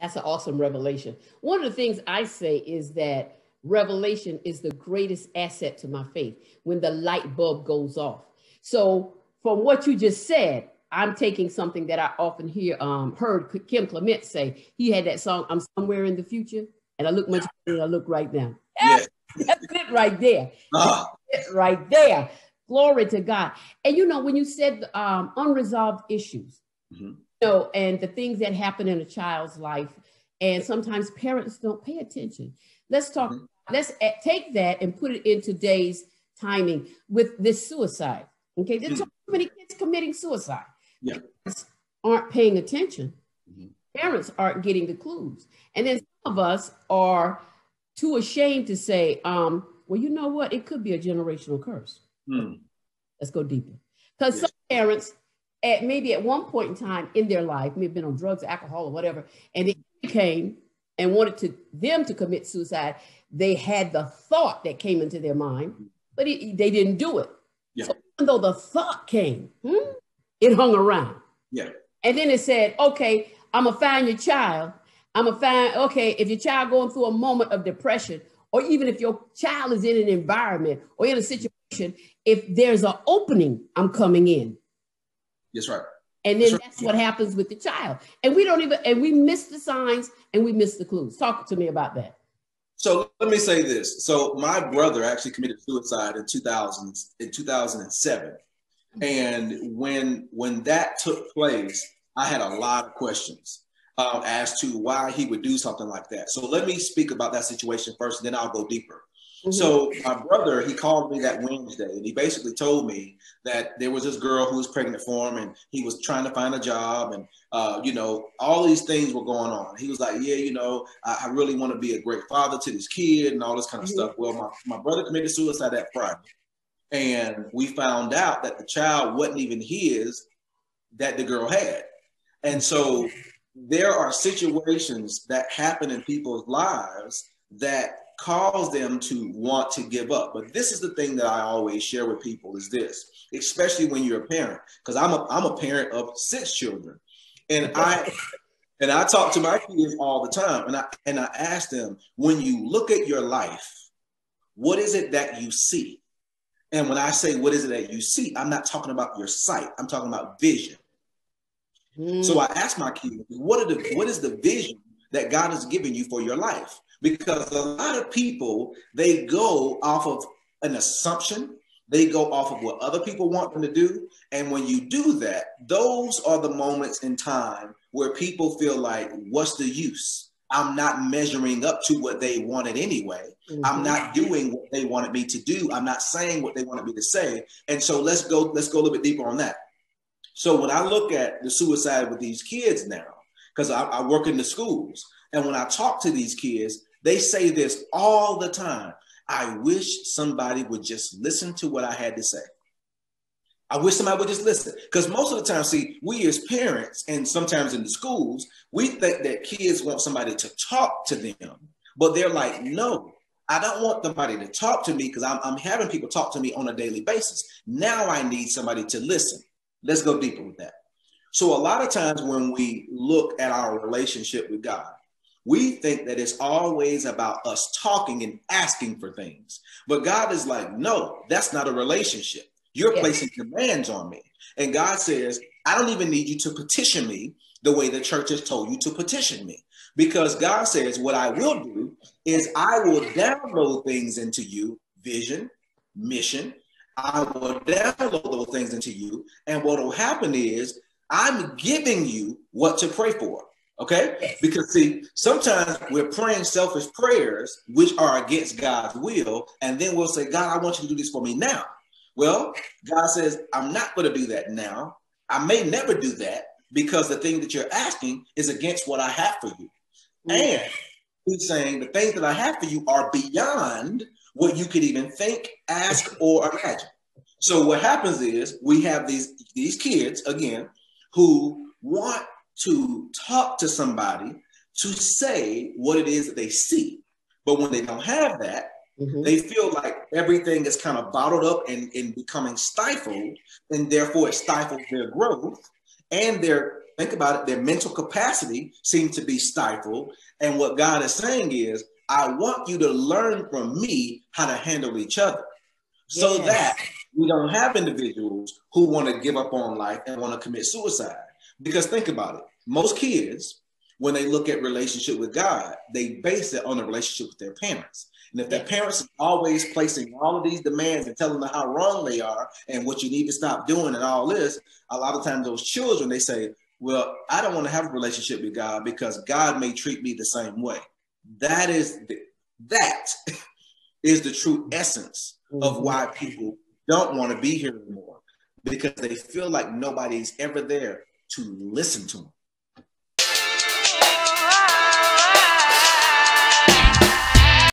That's an awesome revelation. One of the things I say is that revelation is the greatest asset to my faith when the light bulb goes off. So, from what you just said, I'm taking something that I often hear um, heard Kim Clement say. He had that song, "I'm somewhere in the future," and I look much better than I look right now. That's, that's it right there. Ah. It right there. Glory to God. And you know, when you said um, unresolved issues, mm-hmm. You know, and the things that happen in a child's life, and sometimes parents don't pay attention. Let's talk. Mm-hmm. Let's take that and put it in today's timing with this suicide. Okay, there's mm-hmm. so many kids committing suicide yeah. Parents aren't paying attention. Mm-hmm. Parents aren't getting the clues. And then some of us are too ashamed to say, um, well, you know what? It could be a generational curse. Mm. Let's go deeper. Because yeah. some parents, at maybe at one point in time in their life, may have been on drugs, alcohol, or whatever, and it came and wanted to them to commit suicide. They had the thought that came into their mind, but it, they didn't do it. Yeah. So even though the thought came, hmm, it hung around. Yeah. And then it said, okay, I'm gonna find your child. I'm gonna find, okay, if your child going through a moment of depression, or even if your child is in an environment or in a situation, if there's an opening, I'm coming in. That's right. And then that's, that's what happens with the child. And we don't even, and we miss the signs and we miss the clues. Talk to me about that. So let me say this. So my brother actually committed suicide in 2000, in 2007. And when when that took place, I had a lot of questions uh, as to why he would do something like that. So let me speak about that situation first, and then I'll go deeper. Mm-hmm. So my brother, he called me that Wednesday, and he basically told me that there was this girl who was pregnant for him, and he was trying to find a job, and uh, you know all these things were going on. He was like, "Yeah, you know, I, I really want to be a great father to this kid, and all this kind of mm-hmm. stuff." Well, my, my brother committed suicide that Friday. And we found out that the child wasn't even his that the girl had. And so there are situations that happen in people's lives that cause them to want to give up. But this is the thing that I always share with people is this, especially when you're a parent, because I'm a, I'm a parent of six children. And I and I talk to my kids all the time and I and I ask them, when you look at your life, what is it that you see? And when I say what is it that you see, I'm not talking about your sight. I'm talking about vision. Mm. So I ask my kids, what are the what is the vision that God has given you for your life? Because a lot of people they go off of an assumption, they go off of what other people want them to do. And when you do that, those are the moments in time where people feel like, what's the use? I'm not measuring up to what they wanted anyway. Mm-hmm. I'm not doing what they wanted me to do. I'm not saying what they wanted me to say. And so let's go, let's go a little bit deeper on that. So when I look at the suicide with these kids now, because I, I work in the schools, and when I talk to these kids, they say this all the time. I wish somebody would just listen to what I had to say. I wish somebody would just listen. Because most of the time, see, we as parents and sometimes in the schools, we think that kids want somebody to talk to them, but they're like, no, I don't want somebody to talk to me because I'm, I'm having people talk to me on a daily basis. Now I need somebody to listen. Let's go deeper with that. So, a lot of times when we look at our relationship with God, we think that it's always about us talking and asking for things. But God is like, no, that's not a relationship. You're yes. placing demands on me. And God says, I don't even need you to petition me the way the church has told you to petition me. Because God says, what I will do is I will download things into you vision, mission. I will download those things into you. And what will happen is I'm giving you what to pray for. Okay? Because see, sometimes we're praying selfish prayers, which are against God's will. And then we'll say, God, I want you to do this for me now. Well, God says, I'm not going to do that now. I may never do that because the thing that you're asking is against what I have for you. Mm-hmm. And he's saying the things that I have for you are beyond what you could even think, ask, or imagine. So what happens is we have these these kids again who want to talk to somebody to say what it is that they see. But when they don't have that, Mm-hmm. They feel like everything is kind of bottled up and, and becoming stifled, and therefore it stifles their growth and their think about it, their mental capacity seems to be stifled. And what God is saying is, I want you to learn from me how to handle each other so yes. that we don't have individuals who want to give up on life and want to commit suicide. Because think about it, most kids, when they look at relationship with God, they base it on a relationship with their parents. And if their parents are always placing all of these demands and telling them how wrong they are and what you need to stop doing and all this, a lot of times those children they say, "Well, I don't want to have a relationship with God because God may treat me the same way." That is the, that is the true essence mm-hmm. of why people don't want to be here anymore because they feel like nobody's ever there to listen to them.